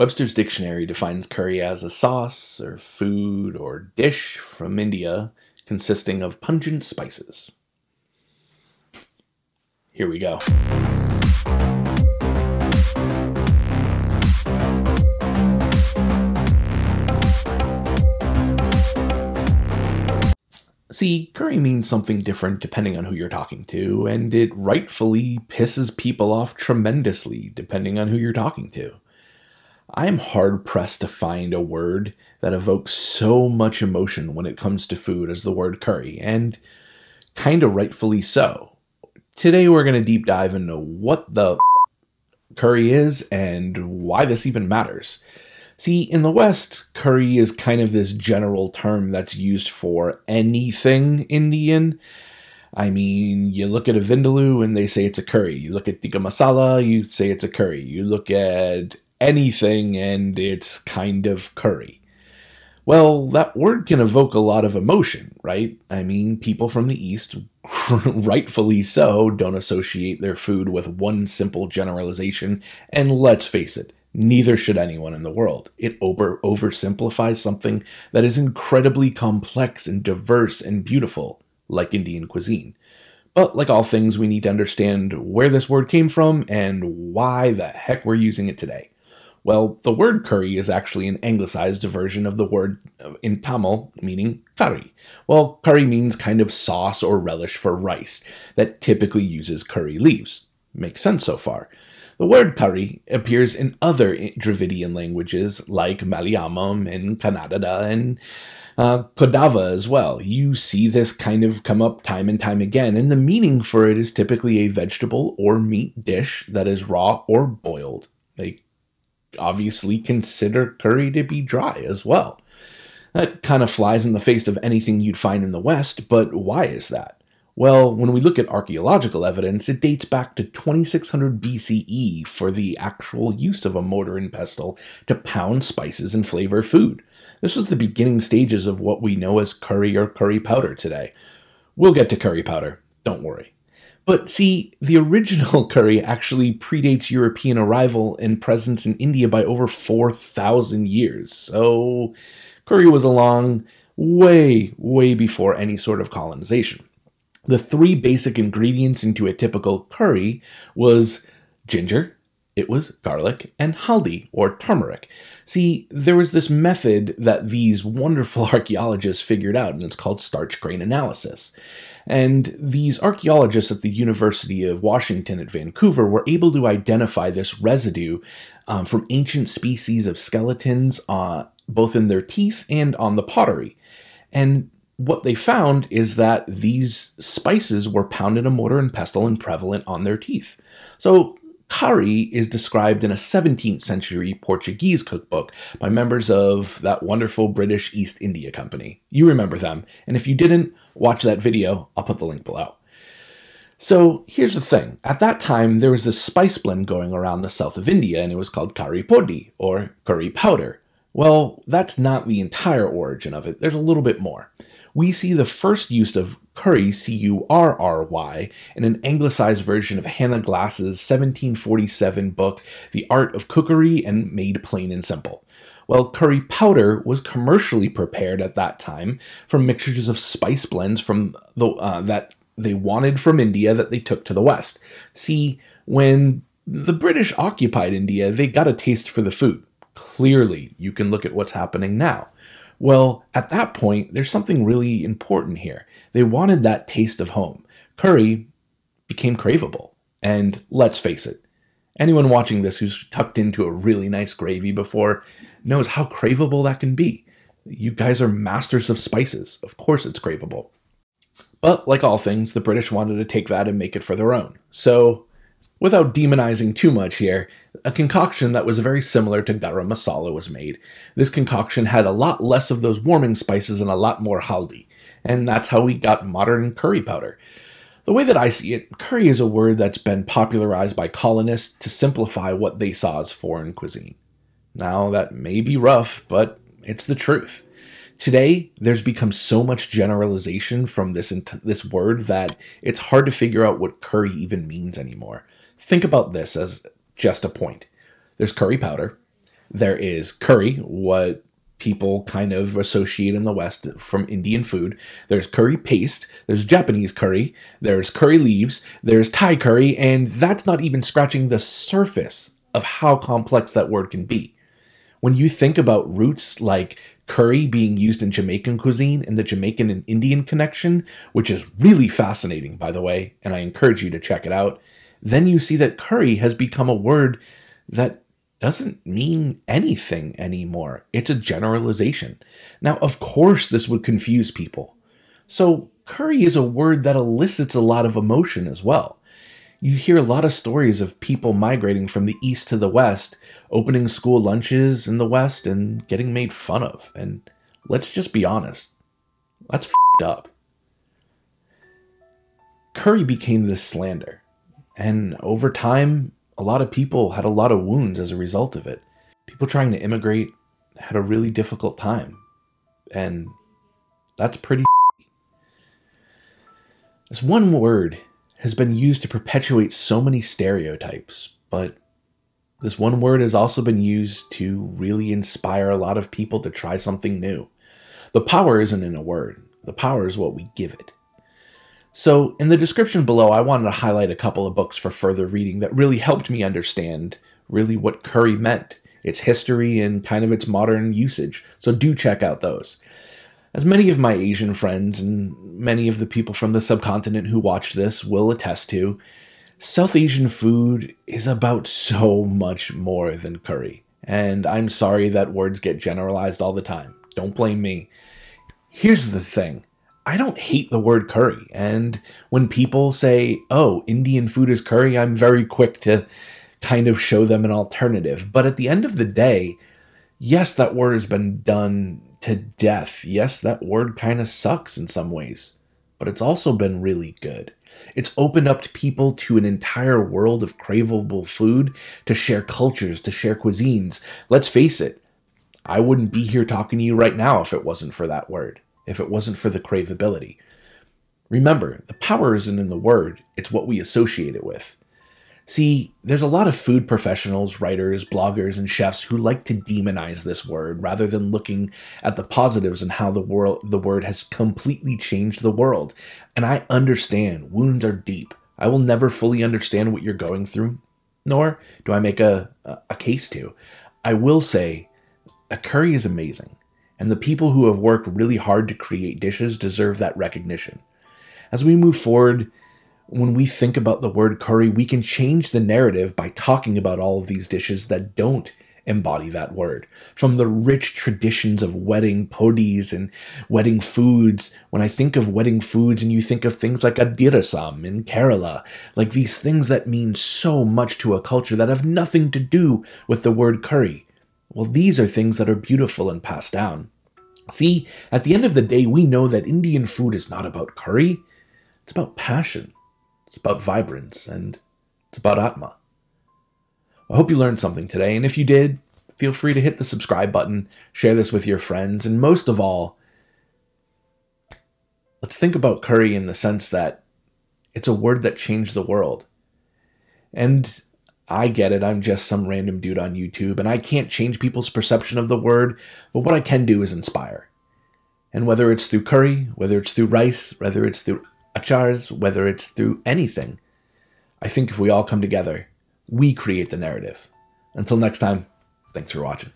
Webster's dictionary defines curry as a sauce or food or dish from India consisting of pungent spices. Here we go. See, curry means something different depending on who you're talking to, and it rightfully pisses people off tremendously depending on who you're talking to. I am hard pressed to find a word that evokes so much emotion when it comes to food as the word curry, and kinda rightfully so. Today we're going to deep dive into what the curry is and why this even matters. See, in the West, curry is kind of this general term that's used for anything Indian. I mean, you look at a vindaloo and they say it's a curry. You look at tikka masala, you say it's a curry. You look at anything and it's kind of curry. Well, that word can evoke a lot of emotion, right? I mean, people from the East, rightfully so, don't associate their food with one simple generalization, and let's face it, Neither should anyone in the world. It over oversimplifies something that is incredibly complex and diverse and beautiful, like Indian cuisine. But like all things, we need to understand where this word came from and why the heck we're using it today. Well, the word curry is actually an anglicized version of the word in Tamil meaning curry. Well, curry means kind of sauce or relish for rice that typically uses curry leaves. Makes sense so far. The word curry appears in other Dravidian languages like Malayalam and Kannada and uh, Kodava as well. You see this kind of come up time and time again, and the meaning for it is typically a vegetable or meat dish that is raw or boiled. They obviously consider curry to be dry as well. That kind of flies in the face of anything you'd find in the West, but why is that? Well, when we look at archaeological evidence, it dates back to 2600 BCE for the actual use of a mortar and pestle to pound spices and flavor food. This was the beginning stages of what we know as curry or curry powder today. We'll get to curry powder, don't worry. But see, the original curry actually predates European arrival and presence in India by over 4,000 years. So, curry was along way, way before any sort of colonization the three basic ingredients into a typical curry was ginger, it was garlic, and haldi, or turmeric. See, there was this method that these wonderful archaeologists figured out, and it's called starch grain analysis. And these archaeologists at the University of Washington at Vancouver were able to identify this residue um, from ancient species of skeletons, uh, both in their teeth and on the pottery. And what they found is that these spices were pounded in a mortar and pestle and prevalent on their teeth. So curry is described in a 17th century Portuguese cookbook by members of that wonderful British East India Company. You remember them, and if you didn't, watch that video. I'll put the link below. So here's the thing. At that time, there was this spice blend going around the south of India, and it was called curry podi, or curry powder. Well, that's not the entire origin of it. There's a little bit more we see the first use of curry, C U R R Y, in an anglicized version of Hannah Glasse's 1747 book, The Art of Cookery and Made Plain and Simple. Well, curry powder was commercially prepared at that time from mixtures of spice blends from the uh, that they wanted from India that they took to the West. See, when the British occupied India, they got a taste for the food. Clearly, you can look at what's happening now. Well, at that point, there's something really important here. They wanted that taste of home. Curry became craveable. And let's face it, anyone watching this who's tucked into a really nice gravy before knows how craveable that can be. You guys are masters of spices. Of course, it's craveable. But like all things, the British wanted to take that and make it for their own. So Without demonizing too much here, a concoction that was very similar to garam masala was made. This concoction had a lot less of those warming spices and a lot more haldi, and that's how we got modern curry powder. The way that I see it, curry is a word that's been popularized by colonists to simplify what they saw as foreign cuisine. Now, that may be rough, but it's the truth. Today, there's become so much generalization from this, this word that it's hard to figure out what curry even means anymore. Think about this as just a point. There's curry powder, There is curry, what people kind of associate in the West from Indian food. There's curry paste, there's Japanese curry, there's curry leaves, there's Thai curry, and that's not even scratching the surface of how complex that word can be. When you think about roots like curry being used in Jamaican cuisine and the Jamaican and Indian connection, which is really fascinating, by the way, and I encourage you to check it out, then you see that curry has become a word that doesn't mean anything anymore. It's a generalization. Now, of course, this would confuse people. So, curry is a word that elicits a lot of emotion as well. You hear a lot of stories of people migrating from the east to the west, opening school lunches in the west, and getting made fun of. And let's just be honest, that's fed up. Curry became this slander. And over time, a lot of people had a lot of wounds as a result of it. People trying to immigrate had a really difficult time. And that's pretty. This one word has been used to perpetuate so many stereotypes, but this one word has also been used to really inspire a lot of people to try something new. The power isn't in a word, the power is what we give it. So, in the description below, I wanted to highlight a couple of books for further reading that really helped me understand really what curry meant, its history, and kind of its modern usage. So, do check out those. As many of my Asian friends and many of the people from the subcontinent who watch this will attest to, South Asian food is about so much more than curry. And I'm sorry that words get generalized all the time. Don't blame me. Here's the thing I don't hate the word curry. And when people say, oh, Indian food is curry, I'm very quick to kind of show them an alternative. But at the end of the day, yes, that word has been done to death. Yes, that word kind of sucks in some ways, but it's also been really good. It's opened up people to an entire world of craveable food, to share cultures, to share cuisines. Let's face it, I wouldn't be here talking to you right now if it wasn't for that word if it wasn't for the craveability. Remember, the power isn't in the word, it's what we associate it with. See, there's a lot of food professionals, writers, bloggers, and chefs who like to demonize this word rather than looking at the positives and how the world the word has completely changed the world. And I understand wounds are deep. I will never fully understand what you're going through, nor do I make a, a case to. I will say a curry is amazing and the people who have worked really hard to create dishes deserve that recognition. As we move forward, when we think about the word curry, we can change the narrative by talking about all of these dishes that don't embody that word. From the rich traditions of wedding podis and wedding foods, when I think of wedding foods and you think of things like adirasam in Kerala, like these things that mean so much to a culture that have nothing to do with the word curry. Well, these are things that are beautiful and passed down. See, at the end of the day, we know that Indian food is not about curry, it's about passion, it's about vibrance, and it's about Atma. I hope you learned something today, and if you did, feel free to hit the subscribe button, share this with your friends, and most of all, let's think about curry in the sense that it's a word that changed the world. And I get it. I'm just some random dude on YouTube, and I can't change people's perception of the word, but what I can do is inspire. And whether it's through curry, whether it's through rice, whether it's through achars, whether it's through anything, I think if we all come together, we create the narrative. Until next time, thanks for watching.